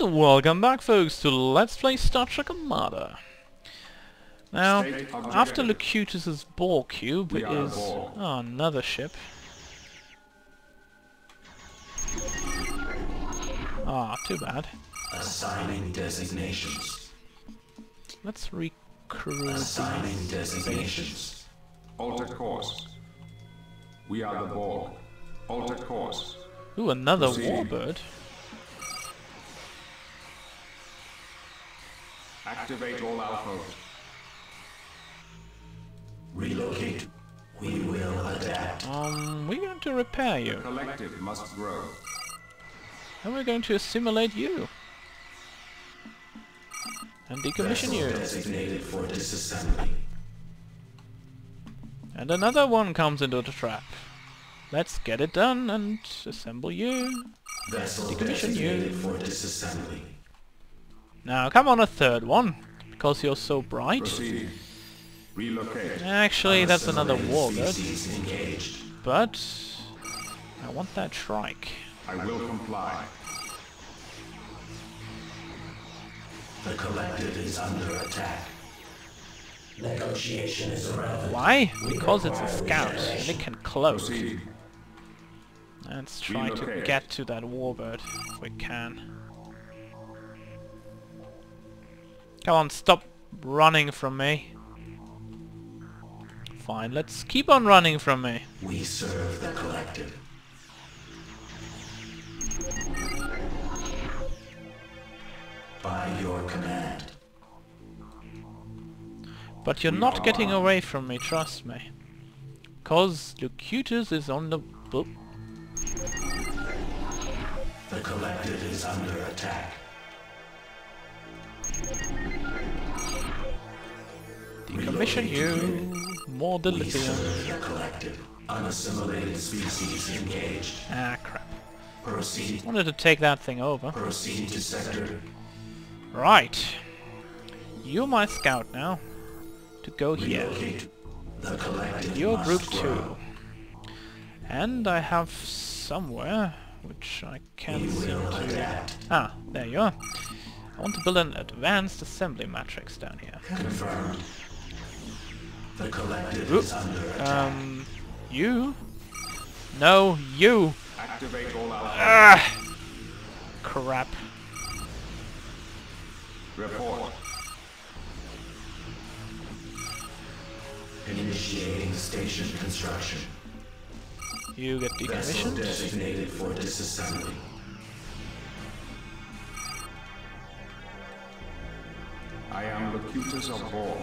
And welcome back folks to Let's Play Star Trek Armada. Now, after Locutus's Borg cube We are is ball. oh, another ship. Ah, too bad. Assigning designations. Let's recruit Assigning designations. Alter course. We are the Borg. Alter course. Ooh, another Proceed. warbird. Activate all alphas. Relocate. We will adapt. Um, we're going to repair you. The Collective must grow. And we're going to assimilate you. And decommission Vessel you. designated for disassembly. And another one comes into the trap. Let's get it done and assemble you. Vessel Decommission you. for disassembly. Now come on a third one, because you're so bright. Proceed. Relocate. Actually, that's another Unassimilated warbird, but I want that trike. I will comply. The collective is under attack. Negotiation is irrelevant. Why? Because it's a scout, and it can cloak. Proceed. Let's try to get to that warbird if we can. Come on, stop running from me. Fine, let's keep on running from me. We serve the collective. By your command. But you're not getting away from me, trust me. Cause Locutus is on the... boop. The collective is under attack. Decommission you. More dilithium. collective. Unassimilated species engaged. Ah, crap. Proceed. Wanted to take that thing over. Proceed to sector. Right. You're my scout now. To go here. Relocate. The collective You're group grow. 2. And I have somewhere, which I can't seem to... adapt. Ah, there you are. I want to build an advanced assembly matrix down here. Confirmed. The collective Oop. is under attack. Um, you? No, you! Activate all alphas. Ah! Crap. Report. Initiating station construction. You get Vessel decommissioned. designated for disassembly. I am Locutus of Borg.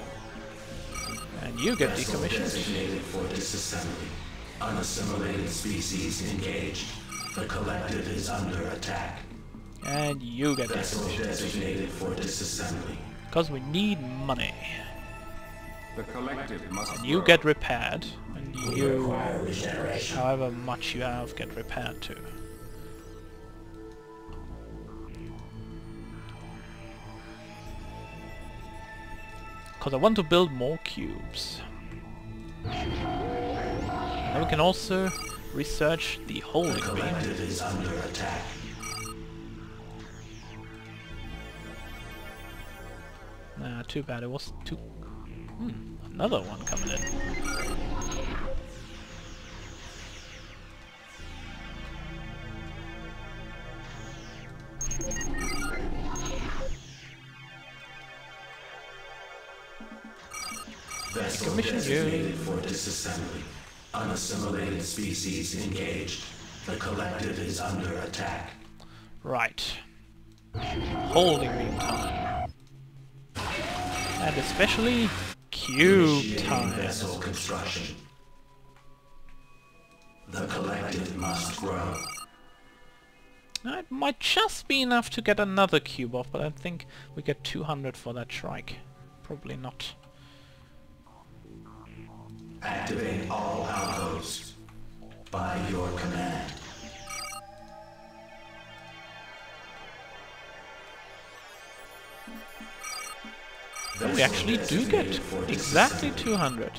And you get Vessel decommissioned. designated for disassembly. Unassimilated species engaged. The collective is under attack. And you get Vessel decommissioned. designated for disassembly. Because we need money. The collective must and You grow. get repaired. And you, Require regeneration. however much you have, get repaired too. Because I want to build more cubes. And we can also research the holding beam. under attack. Nah, too bad it was too... Hmm, another one coming in. Vessel designated for disassembly. Unassimilated species engaged. The collective is under attack. Right. Holding time. And especially cube time. vessel construction. The collective must grow. Now, It might just be enough to get another cube off, but I think we get 200 for that trike. Probably not. Activate all outposts. By your command. Oh, we actually do get exactly 200.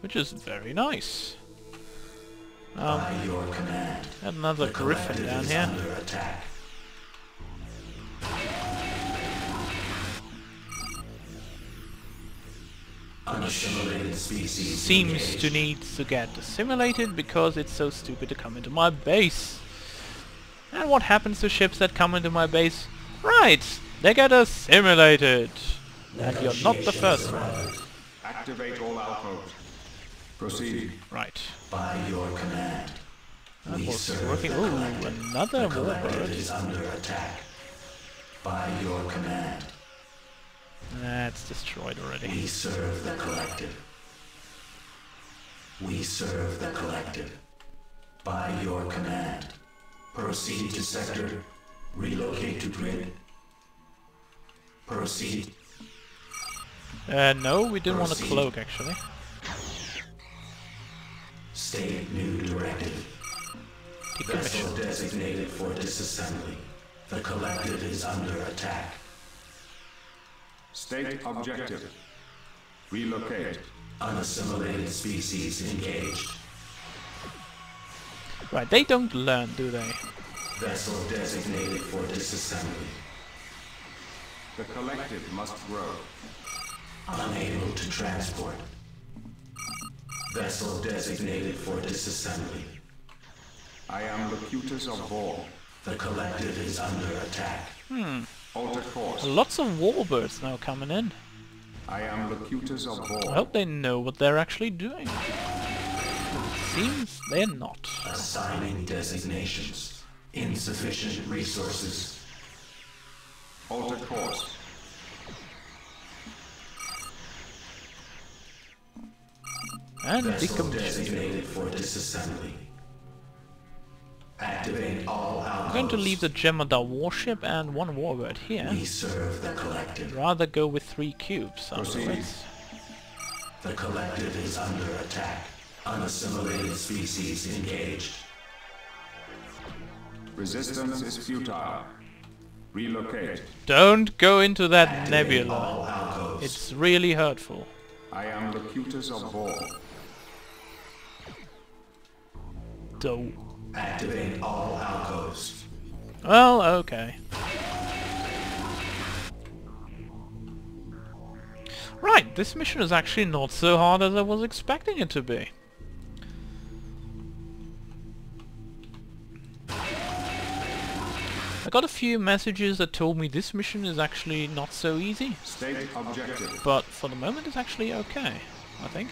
Which is very nice. Um, By your command, another the griffin down here. Seems to need to get assimilated because it's so stupid to come into my base. And what happens to ships that come into my base? Right, they get assimilated. And you're not the first one. Activate all alcoves. Proceed. Right. By your command, That we was working. Ooh, another The collective warbird. is under attack. By your command, That's destroyed already. we serve the collective. We serve the collective. By your command, proceed to sector, relocate to grid. Proceed. Uh, no, we didn't want a cloak actually. State new directive. Vessel designated for disassembly. The collective is under attack. State objective. Relocate. Unassimilated species engaged. Right, they don't learn, do they? Vessel designated for disassembly. The collective must grow. Unable to transport. Vessel designated for disassembly. I am Locutus of Borg. The collective is under attack. Alter course. Lots of warbirds now coming in. I am Locutus of Borg. I hope they know what they're actually doing. Seems they're not. Assigning designations. Insufficient resources. Alter course. And Vessel decommission. designated for disassembly. Activate all alcoves. I'm going to leave the Jem'Hadar warship and one warbird here. We serve the collective. Rather go with three cubes Proceed. afterwards. The collective is under attack. Unassimilated species engaged. Resistance is futile. Relocate. Don't go into that Activate nebula. It's really hurtful. I am Locutus of Borg. So, Activate all alcoves. well, okay. Right, this mission is actually not so hard as I was expecting it to be. I got a few messages that told me this mission is actually not so easy, State objective. but for the moment it's actually okay, I think.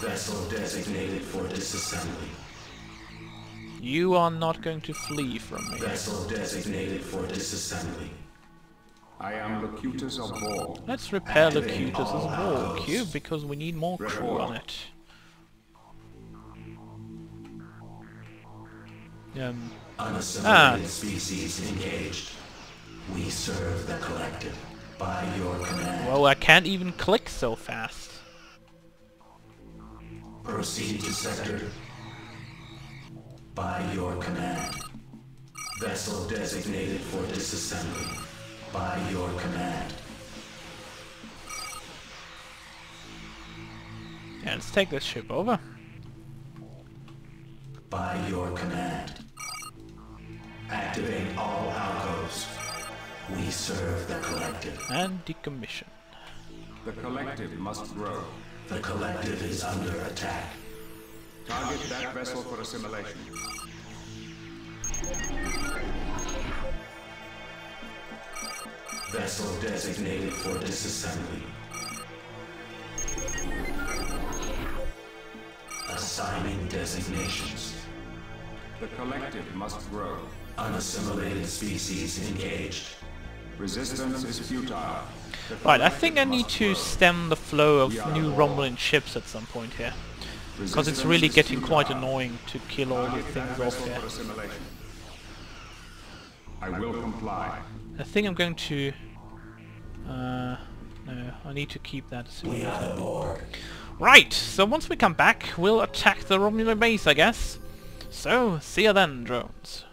Vessel designated for disassembly. You are not going to flee from me. Vessel designated for disassembly. I am Locutus of Borg. Let's repair the Activate Cutus war cube because we need more crew on it. Um, Unassimilated Ah. species engaged. We serve the collective. By your command. well, I can't even click so fast. Proceed to sector. By your command. Vessel designated for disassembly. By your command. Yeah, let's take this ship over. By your command. Activate all alcoves. We serve the collective. And decommission. The collective must grow. The collective is under attack. Target that vessel for assimilation. Vessel designated for disassembly. Assigning designations. The collective must grow. Unassimilated species engaged. Resistance is futile. Right, I think I need to stem the flow of new. Romulan ships at some point here. Because it's really getting quite annoying to kill all the things off here. I will comply. I think I'm going to... Uh, no, I need to keep that as We are the Right, so once we come back, we'll attack the Romulan base, I guess. So, see you then, drones.